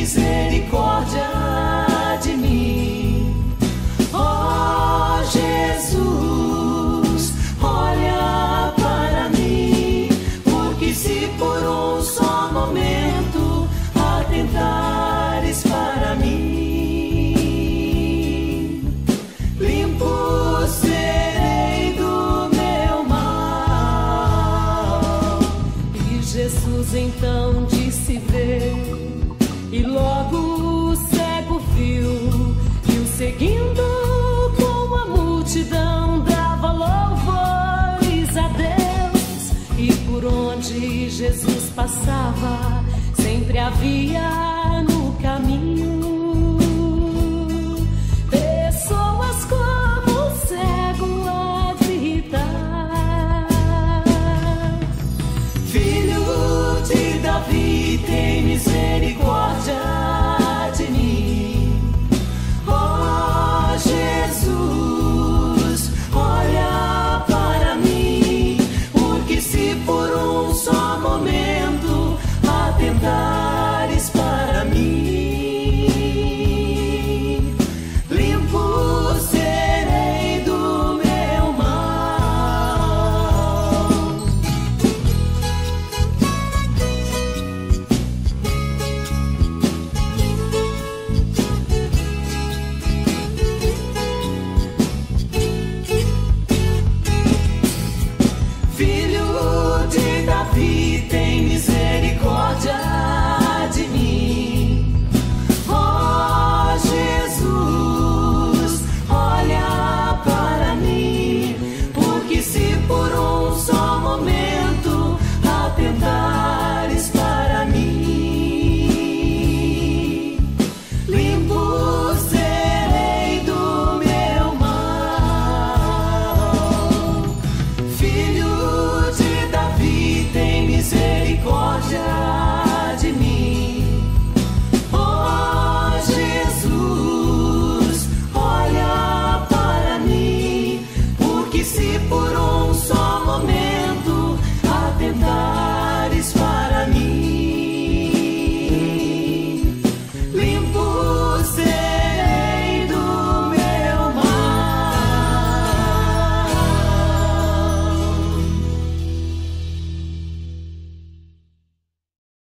misericórdia de mim. Ó Jesus, olha para mim, porque se por um só momento atentares para mim, limpo serei do meu mal. E Jesus então disse: Vê, e logo o cego viu, e o seguindo com a multidão dava louvores a Deus. E por onde Jesus passava, sempre havia